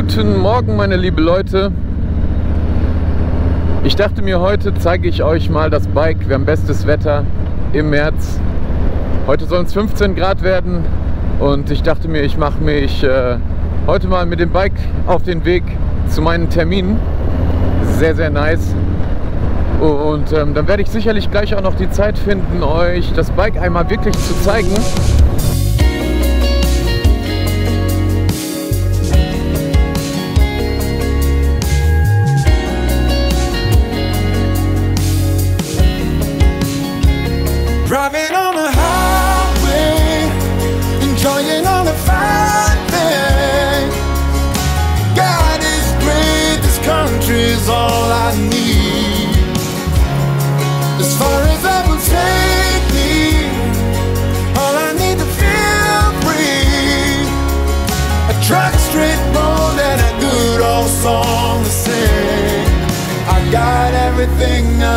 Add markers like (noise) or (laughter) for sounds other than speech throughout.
Guten Morgen, meine liebe Leute. Ich dachte mir, heute zeige ich euch mal das Bike. Wir haben bestes Wetter im März. Heute sollen es 15 Grad werden und ich dachte mir, ich mache mich äh, heute mal mit dem Bike auf den Weg zu meinen Terminen. Sehr, sehr nice. Und ähm, dann werde ich sicherlich gleich auch noch die Zeit finden, euch das Bike einmal wirklich zu zeigen.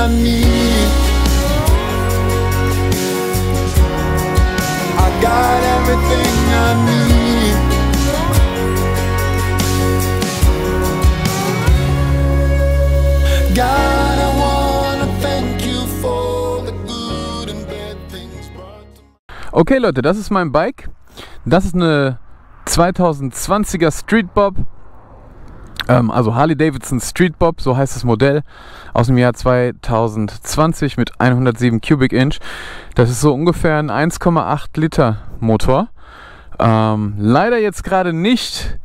Everything I got everything I need. God, I wanna thank you for the good and bad things Okay Leute, das ist mein Bike. Das ist eine 2020er Street Bob. Ähm, also Harley Davidson Street Bob, so heißt das Modell, aus dem Jahr 2020 mit 107 Cubic Inch. Das ist so ungefähr ein 1,8 Liter Motor. Ähm, leider jetzt gerade nicht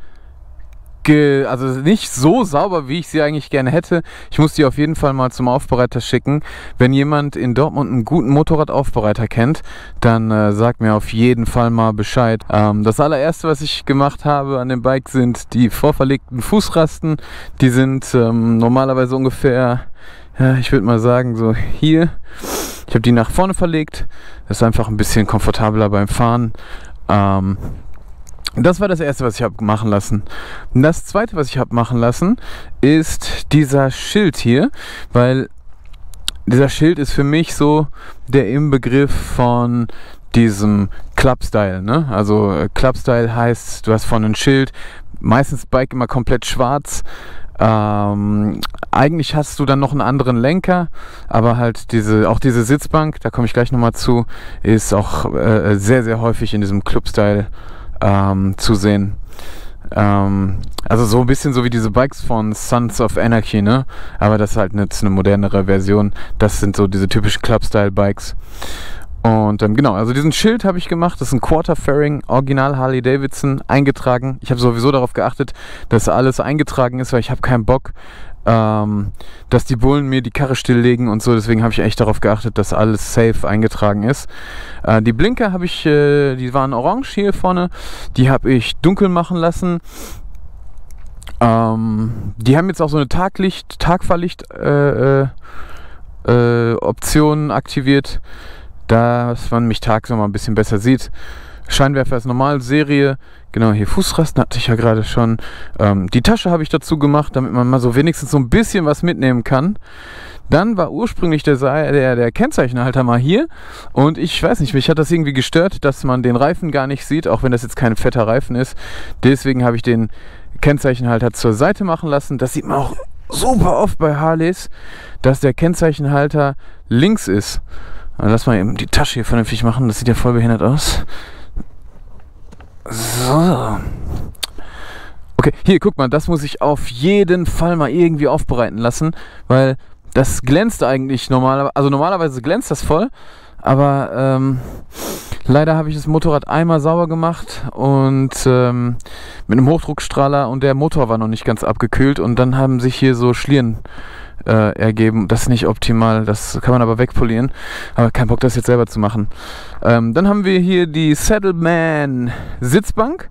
also nicht so sauber, wie ich sie eigentlich gerne hätte. Ich muss die auf jeden Fall mal zum Aufbereiter schicken. Wenn jemand in Dortmund einen guten Motorradaufbereiter kennt, dann äh, sagt mir auf jeden Fall mal Bescheid. Ähm, das allererste, was ich gemacht habe an dem Bike, sind die vorverlegten Fußrasten. Die sind ähm, normalerweise ungefähr, ja, ich würde mal sagen, so hier. Ich habe die nach vorne verlegt. Das ist einfach ein bisschen komfortabler beim Fahren. Ähm, das war das erste, was ich habe machen lassen. Das zweite, was ich habe machen lassen, ist dieser Schild hier, weil dieser Schild ist für mich so der Inbegriff von diesem Club-Style. Ne? Also äh, Club-Style heißt, du hast vorne ein Schild, meistens Bike immer komplett schwarz. Ähm, eigentlich hast du dann noch einen anderen Lenker, aber halt diese, auch diese Sitzbank, da komme ich gleich nochmal zu, ist auch äh, sehr, sehr häufig in diesem Club-Style ähm, zu sehen. Ähm, also so ein bisschen so wie diese Bikes von Sons of Anarchy, ne? Aber das ist halt jetzt eine modernere Version. Das sind so diese typischen Club-Style-Bikes. Und ähm, genau, also diesen Schild habe ich gemacht. Das ist ein Quarter Fairing, Original Harley Davidson, eingetragen. Ich habe sowieso darauf geachtet, dass alles eingetragen ist, weil ich habe keinen Bock, ähm, dass die Bullen mir die Karre stilllegen und so. Deswegen habe ich echt darauf geachtet, dass alles safe eingetragen ist. Äh, die Blinker habe ich, äh, die waren orange hier vorne. Die habe ich dunkel machen lassen. Ähm, die haben jetzt auch so eine Taglicht, Tagfahrlicht äh, äh, äh, Option aktiviert, dass man mich tagsüber ein bisschen besser sieht. Scheinwerfer ist normal, Serie. Genau, hier Fußrasten hatte ich ja gerade schon. Ähm, die Tasche habe ich dazu gemacht, damit man mal so wenigstens so ein bisschen was mitnehmen kann. Dann war ursprünglich der, der, der Kennzeichenhalter mal hier. Und ich weiß nicht, mich hat das irgendwie gestört, dass man den Reifen gar nicht sieht, auch wenn das jetzt kein fetter Reifen ist. Deswegen habe ich den Kennzeichenhalter zur Seite machen lassen. Das sieht man auch super oft bei Harleys, dass der Kennzeichenhalter links ist. Dann Lass mal eben die Tasche hier vernünftig machen. Das sieht ja voll behindert aus. So. Okay, hier, guck mal, das muss ich auf jeden Fall mal irgendwie aufbereiten lassen, weil das glänzt eigentlich normalerweise, also normalerweise glänzt das voll, aber ähm, leider habe ich das Motorrad einmal sauber gemacht und ähm, mit einem Hochdruckstrahler und der Motor war noch nicht ganz abgekühlt und dann haben sich hier so Schlieren äh, ergeben. Das ist nicht optimal, das kann man aber wegpolieren. Aber kein Bock, das jetzt selber zu machen. Ähm, dann haben wir hier die Saddleman Sitzbank.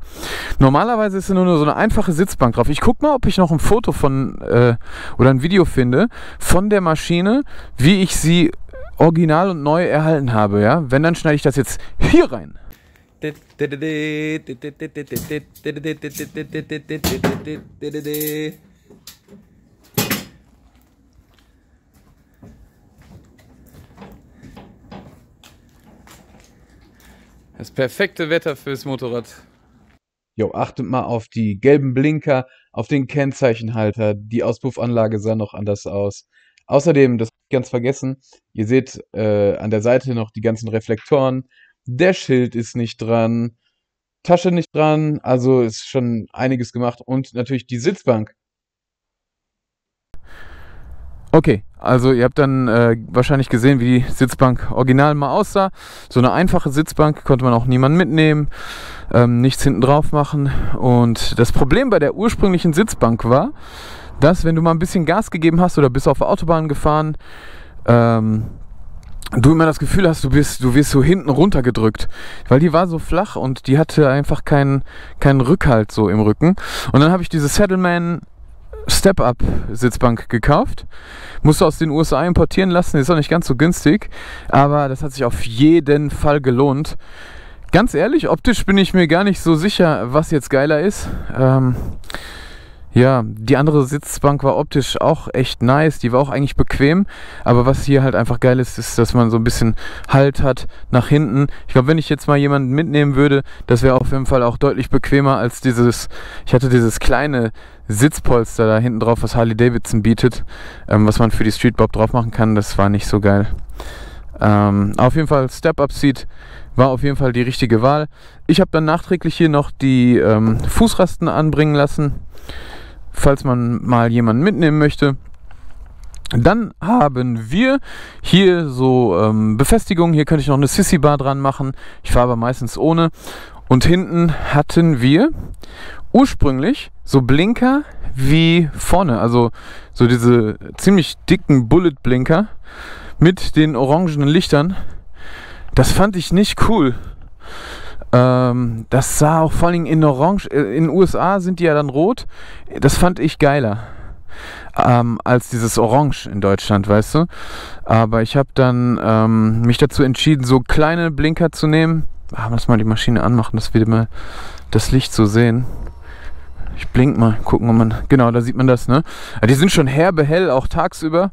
Normalerweise ist nur so eine einfache Sitzbank drauf. Ich guck mal, ob ich noch ein Foto von äh, oder ein Video finde von der Maschine, wie ich sie original und neu erhalten habe. Ja? Wenn, dann schneide ich das jetzt hier rein. Das perfekte Wetter fürs Motorrad. Jo, achtet mal auf die gelben Blinker, auf den Kennzeichenhalter. Die Auspuffanlage sah noch anders aus. Außerdem, das ganz vergessen, ihr seht äh, an der Seite noch die ganzen Reflektoren. Der Schild ist nicht dran, Tasche nicht dran, also ist schon einiges gemacht. Und natürlich die Sitzbank. Okay, also ihr habt dann äh, wahrscheinlich gesehen, wie die Sitzbank original mal aussah. So eine einfache Sitzbank konnte man auch niemand mitnehmen, ähm, nichts hinten drauf machen. Und das Problem bei der ursprünglichen Sitzbank war, dass wenn du mal ein bisschen Gas gegeben hast oder bist auf der Autobahn gefahren, ähm, du immer das Gefühl hast, du bist, du wirst so hinten runtergedrückt, weil die war so flach und die hatte einfach keinen, keinen Rückhalt so im Rücken. Und dann habe ich diese Saddleman Step-Up-Sitzbank gekauft. Musste aus den USA importieren lassen, ist auch nicht ganz so günstig, aber das hat sich auf jeden Fall gelohnt. Ganz ehrlich, optisch bin ich mir gar nicht so sicher, was jetzt geiler ist. Ähm, ja, die andere Sitzbank war optisch auch echt nice, die war auch eigentlich bequem, aber was hier halt einfach geil ist, ist, dass man so ein bisschen Halt hat nach hinten. Ich glaube, wenn ich jetzt mal jemanden mitnehmen würde, das wäre auf jeden Fall auch deutlich bequemer als dieses, ich hatte dieses kleine Sitzpolster da hinten drauf, was Harley Davidson bietet, ähm, was man für die Street Bob drauf machen kann, das war nicht so geil. Ähm, auf jeden Fall Step-Up-Seat war auf jeden Fall die richtige Wahl. Ich habe dann nachträglich hier noch die ähm, Fußrasten anbringen lassen falls man mal jemanden mitnehmen möchte. Dann haben wir hier so ähm, Befestigungen. Hier könnte ich noch eine Sissy Bar dran machen. Ich fahre aber meistens ohne. Und hinten hatten wir ursprünglich so Blinker wie vorne. Also so diese ziemlich dicken Bullet Blinker mit den orangenen Lichtern. Das fand ich nicht cool. Ähm, das sah auch vor allem in Orange. Äh, in den USA sind die ja dann rot. Das fand ich geiler. Ähm, als dieses Orange in Deutschland, weißt du. Aber ich habe dann ähm, mich dazu entschieden, so kleine Blinker zu nehmen. Ah, lass mal die Maschine anmachen, dass wir mal das Licht so sehen. Ich blink mal, gucken, ob man. Genau, da sieht man das, ne? die sind schon herbe hell, auch tagsüber.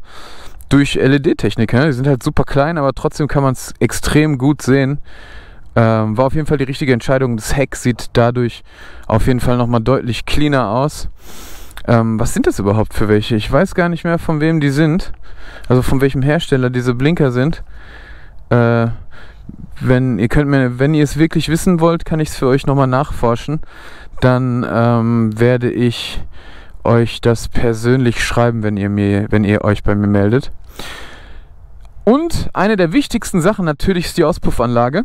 Durch LED-Technik, ne? Die sind halt super klein, aber trotzdem kann man es extrem gut sehen. Ähm, war auf jeden Fall die richtige Entscheidung. Das Heck sieht dadurch auf jeden Fall nochmal deutlich cleaner aus. Ähm, was sind das überhaupt für welche? Ich weiß gar nicht mehr, von wem die sind. Also von welchem Hersteller diese Blinker sind. Äh, wenn ihr könnt mir, wenn ihr es wirklich wissen wollt, kann ich es für euch nochmal nachforschen. Dann ähm, werde ich euch das persönlich schreiben, wenn ihr mir, wenn ihr euch bei mir meldet. Und eine der wichtigsten Sachen natürlich ist die Auspuffanlage.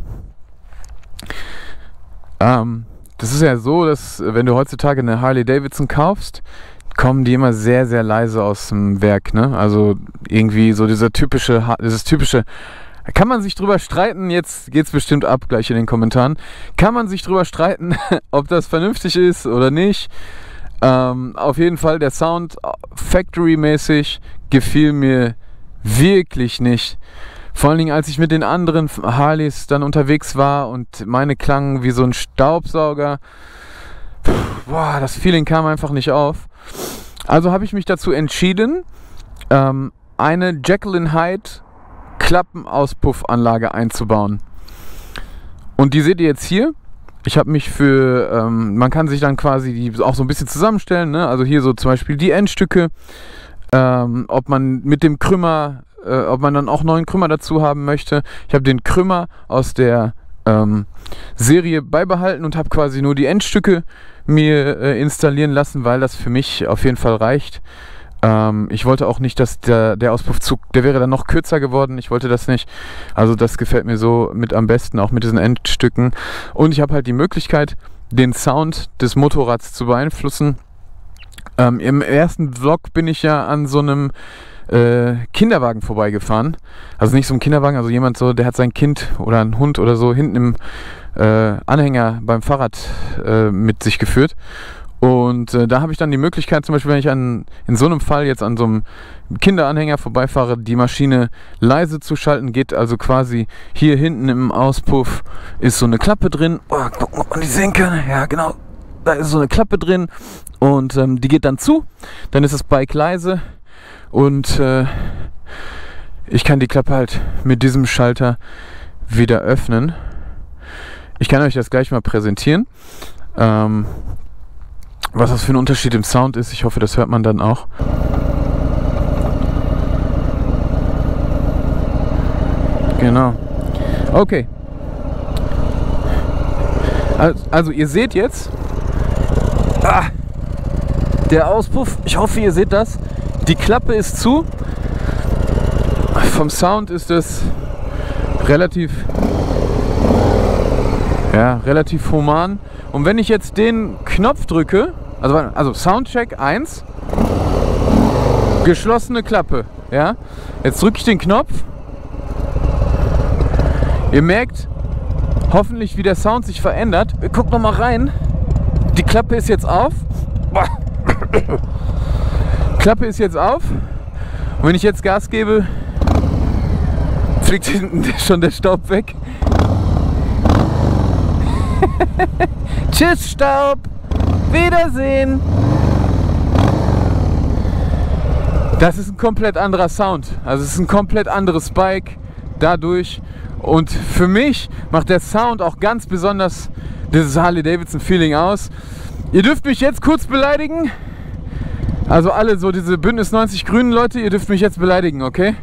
Ähm, das ist ja so, dass wenn du heutzutage eine Harley Davidson kaufst, kommen die immer sehr, sehr leise aus dem Werk. Ne? Also irgendwie so dieser typische, dieses typische, kann man sich drüber streiten, jetzt geht es bestimmt ab gleich in den Kommentaren, kann man sich drüber streiten, (laughs) ob das vernünftig ist oder nicht. Ähm, auf jeden Fall der Sound Factory-mäßig gefiel mir wirklich nicht. Vor allen Dingen, als ich mit den anderen Harleys dann unterwegs war und meine klangen wie so ein Staubsauger. Puh, boah, das Feeling kam einfach nicht auf. Also habe ich mich dazu entschieden, ähm, eine Jacqueline Hyde Klappenauspuffanlage einzubauen. Und die seht ihr jetzt hier. Ich habe mich für, ähm, man kann sich dann quasi die auch so ein bisschen zusammenstellen. Ne? Also hier so zum Beispiel die Endstücke, ähm, ob man mit dem Krümmer äh, ob man dann auch neuen Krümmer dazu haben möchte. Ich habe den Krümmer aus der ähm, Serie beibehalten und habe quasi nur die Endstücke mir äh, installieren lassen, weil das für mich auf jeden Fall reicht. Ähm, ich wollte auch nicht, dass der, der Auspuffzug, der wäre dann noch kürzer geworden. Ich wollte das nicht. Also das gefällt mir so mit am besten, auch mit diesen Endstücken. Und ich habe halt die Möglichkeit, den Sound des Motorrads zu beeinflussen. Ähm, Im ersten Vlog bin ich ja an so einem äh, Kinderwagen vorbeigefahren. Also nicht so ein Kinderwagen, also jemand so, der hat sein Kind oder einen Hund oder so hinten im äh, Anhänger beim Fahrrad äh, mit sich geführt. Und äh, da habe ich dann die Möglichkeit, zum Beispiel, wenn ich an, in so einem Fall jetzt an so einem Kinderanhänger vorbeifahre, die Maschine leise zu schalten, geht also quasi hier hinten im Auspuff ist so eine Klappe drin. Oh, guck mal, man die kann. Ja, genau. Da ist so eine Klappe drin und ähm, die geht dann zu. Dann ist das Bike leise und äh, ich kann die Klappe halt mit diesem Schalter wieder öffnen. Ich kann euch das gleich mal präsentieren. Ähm, was das für ein Unterschied im Sound ist. Ich hoffe, das hört man dann auch. Genau. Okay. Also, ihr seht jetzt, ah, der Auspuff, ich hoffe ihr seht das, die Klappe ist zu. Vom Sound ist es relativ, ja, relativ human. Und wenn ich jetzt den Knopf drücke, also, also Soundcheck 1, geschlossene Klappe, ja, jetzt drücke ich den Knopf. Ihr merkt hoffentlich, wie der Sound sich verändert. Guckt noch mal rein. Die Klappe ist jetzt auf. Klappe ist jetzt auf. Und wenn ich jetzt Gas gebe, fliegt hinten schon der Staub weg. (laughs) Tschüss Staub. Wiedersehen. Das ist ein komplett anderer Sound. Also es ist ein komplett anderes Bike dadurch. Und für mich macht der Sound auch ganz besonders dieses Harley Davidson Feeling aus. Ihr dürft mich jetzt kurz beleidigen. Also alle so diese Bündnis 90 Grünen Leute, ihr dürft mich jetzt beleidigen, okay?